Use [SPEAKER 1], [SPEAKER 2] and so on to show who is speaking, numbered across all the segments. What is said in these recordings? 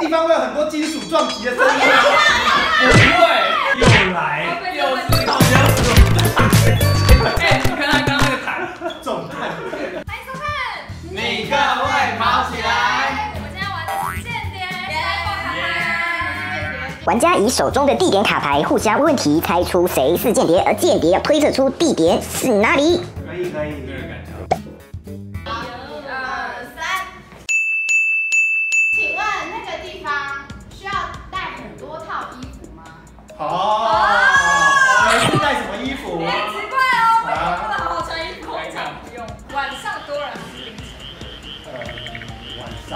[SPEAKER 1] 地方会有很多金属撞击的声音。
[SPEAKER 2] 不会，
[SPEAKER 3] 又来，
[SPEAKER 2] 又是好像哎，你看他刚刚那个弹，
[SPEAKER 1] 重弹。
[SPEAKER 4] 欢迎收看，
[SPEAKER 2] 你各位跑起来！
[SPEAKER 4] 我们今天玩的是间谍猜卡牌。
[SPEAKER 5] 玩家以手中的地点卡牌互相问问题，猜出谁是间谍，而间谍要推测出地点是哪里。
[SPEAKER 1] 可以可以。
[SPEAKER 4] 吗？
[SPEAKER 1] 哦，你是带什么衣服？
[SPEAKER 4] 你很奇怪哦，为什么不能好好穿衣服？通常不用，晚上多人还是凌晨？
[SPEAKER 1] 呃，晚上。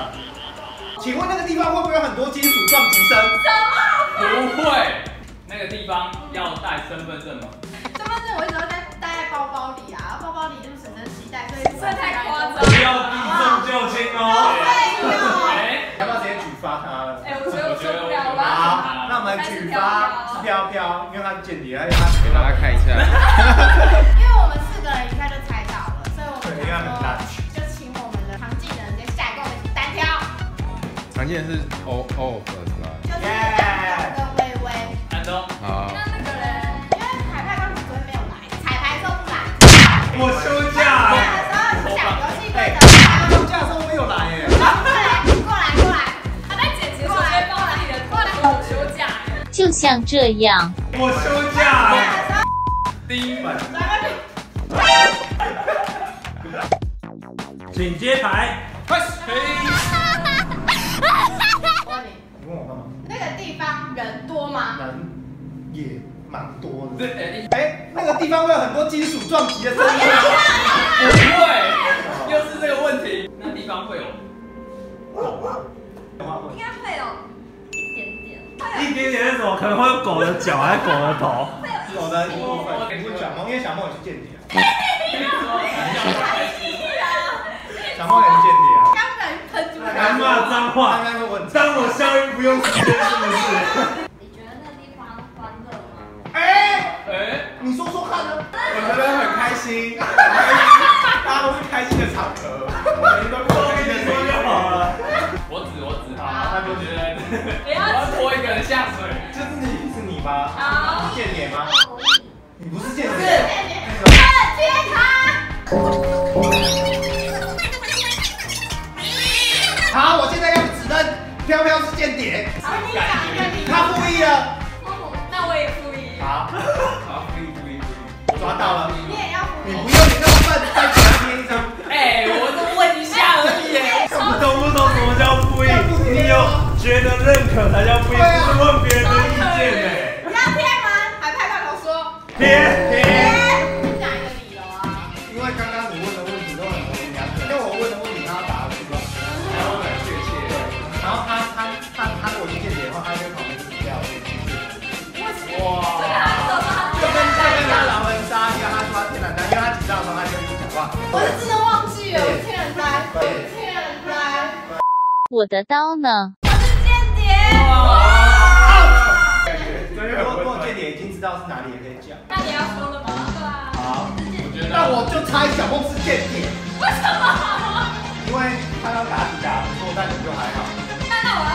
[SPEAKER 1] 请问那个地方会不会有很多金属撞击声？
[SPEAKER 2] 什么不会，那个地方要带身份证吗？
[SPEAKER 4] 身份证我一直都在带在包包里啊，包包里就是随身携带，所以这太夸张。
[SPEAKER 3] 不要避重就轻哦。
[SPEAKER 6] 给大家看一下，
[SPEAKER 4] 因为我们四个人一下就猜到了，所以我们。就请我们的常技能直接下来跟我们一起单挑，
[SPEAKER 6] 常见的是 O O 是吧？
[SPEAKER 4] 就是安东跟微微。
[SPEAKER 2] 安东，
[SPEAKER 6] 好，
[SPEAKER 4] 那那个人，因为彩排刚昨天没有来，彩排的时候不来，
[SPEAKER 3] 我休
[SPEAKER 4] 假
[SPEAKER 3] 假。
[SPEAKER 4] 的时候讲游戏规则，
[SPEAKER 1] 他放假的时候没有来耶。
[SPEAKER 4] 过来过来，他在剪辑的时候直接帮自己的过来我休假，
[SPEAKER 7] 就像这样。
[SPEAKER 3] 我休假。
[SPEAKER 2] 第一本，
[SPEAKER 3] 请接牌。
[SPEAKER 2] 开始。
[SPEAKER 4] 我问你，
[SPEAKER 1] 你问我干嘛？
[SPEAKER 4] 那个地方人多吗？
[SPEAKER 1] 人也蛮多的。
[SPEAKER 2] 对，哎，
[SPEAKER 1] 哎，那个地方会有很多金属撞击的声音。
[SPEAKER 2] 不会，又是这个问题。那地方会有
[SPEAKER 4] 应该会有一点点，
[SPEAKER 3] 一点点是什么？可能会有狗的脚，还是狗的头？
[SPEAKER 1] 有的一部分，不是小梦，因为小梦 也是间谍啊。小梦也是间谍啊。
[SPEAKER 4] 刚敢喷出
[SPEAKER 3] 还骂脏
[SPEAKER 1] 他
[SPEAKER 3] 话。当我消音不用时间，是不是？
[SPEAKER 4] 你觉得那个地方欢乐吗？
[SPEAKER 1] 哎，
[SPEAKER 2] 哎，
[SPEAKER 1] 你说说看呢？我觉得很开心，
[SPEAKER 3] 好，
[SPEAKER 2] 我
[SPEAKER 1] 现在要指认飘飘是间谍，
[SPEAKER 4] 好，你讲一个理由。
[SPEAKER 1] 他故意的。
[SPEAKER 4] 那我也故意。
[SPEAKER 1] 好，
[SPEAKER 2] 好，故意故意故意。
[SPEAKER 1] 我抓到了。
[SPEAKER 4] 你也要故意。
[SPEAKER 1] 你不用，你那么笨，再给他贴一张。
[SPEAKER 2] 哎，我就问一下而已。
[SPEAKER 3] 你懂不懂什么叫故意？你有觉得认可才叫故意，不是问别人
[SPEAKER 1] 呆，因为他紧张的时候他就一直讲话。
[SPEAKER 4] 我是真的忘记了，我天然呆，我天然呆，
[SPEAKER 7] 我的刀呢？
[SPEAKER 4] 我是间谍。
[SPEAKER 1] 如果如果间谍已经知道是哪里，也可以讲。
[SPEAKER 4] 那你要说了吗？对啊。
[SPEAKER 1] 好，
[SPEAKER 2] 我觉得
[SPEAKER 1] 那我就猜小梦是间谍，
[SPEAKER 4] 为什么？
[SPEAKER 1] 因为他要答题答不过，但你就还好。
[SPEAKER 4] 那那我要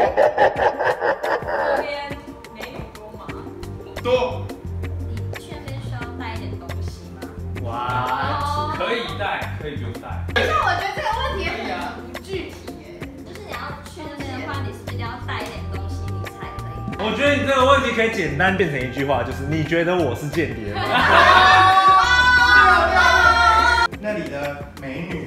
[SPEAKER 4] 这边美女多吗？
[SPEAKER 1] 多。
[SPEAKER 4] 你去那边需要带一点东西吗？
[SPEAKER 1] 哇，
[SPEAKER 2] 可以带，可以不用带。
[SPEAKER 4] 但我觉得这个问题很不具体耶。就是你要去那边的话，你是不是一定要带一点东西，你才可以？
[SPEAKER 3] 我觉得你这个问题可以简单变成一句话，就是你觉得我是间谍吗？
[SPEAKER 1] 那里的美女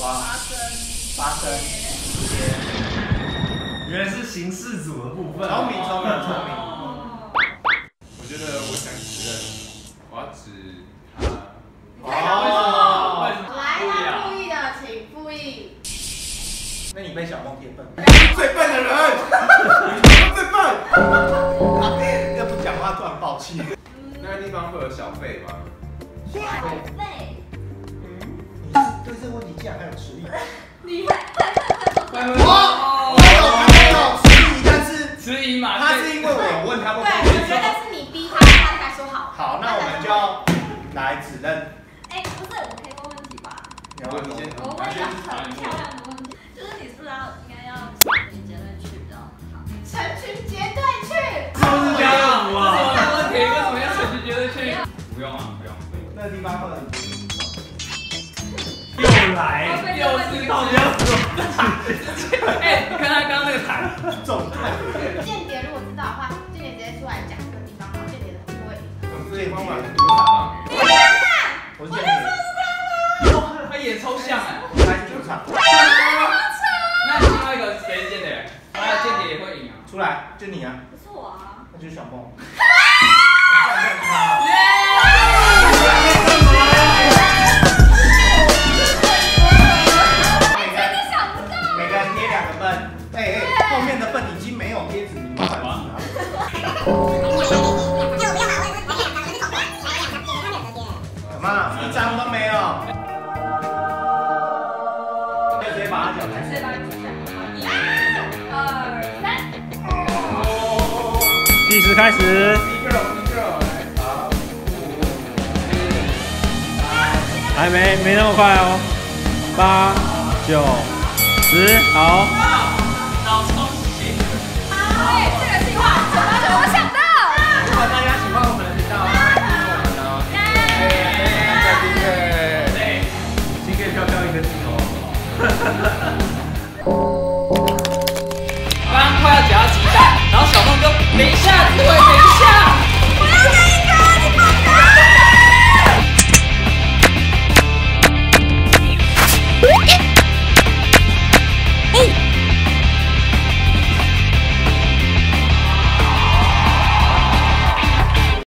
[SPEAKER 1] 发生。
[SPEAKER 3] 原来是刑事组的部分。
[SPEAKER 1] 聪明聪明聪明。
[SPEAKER 6] 我觉得我想指认，我要指他。
[SPEAKER 2] 为什么？为什么？
[SPEAKER 4] 来，他故意的，请复议。
[SPEAKER 1] 那你被小梦贴笨，最笨的人，你最笨。要不讲话突然爆气。
[SPEAKER 6] 那个地方会有小费吗？
[SPEAKER 4] 小费，
[SPEAKER 1] 对这个问题竟然还有迟疑。
[SPEAKER 4] 你
[SPEAKER 1] 我
[SPEAKER 2] 哦
[SPEAKER 1] 有没有迟疑，但是
[SPEAKER 2] 迟疑嘛？
[SPEAKER 1] 他是因为我有问他会不
[SPEAKER 4] 对。我觉得是你逼他，他才说好。
[SPEAKER 1] 好，那我们就要来指认。
[SPEAKER 4] 哎，不是，我可以问问题吧？
[SPEAKER 1] 你要问你先，
[SPEAKER 4] 我问一个很漂亮的问题，就是你是不是要
[SPEAKER 3] 来，
[SPEAKER 2] 又是
[SPEAKER 3] 到底要怎么？
[SPEAKER 2] 哎，你看他刚刚那个惨，
[SPEAKER 1] 重看。
[SPEAKER 4] 间谍如果知道的话，间谍直接出来讲这个地方，然后间谍的不会赢。
[SPEAKER 6] 我们这一方法是？
[SPEAKER 2] 一
[SPEAKER 1] 张都没有。就直接把他脚抬起来。
[SPEAKER 4] 直接二、三。
[SPEAKER 3] 计时开始。还没没那么快哦。八、九、十，好。
[SPEAKER 2] 脑充血。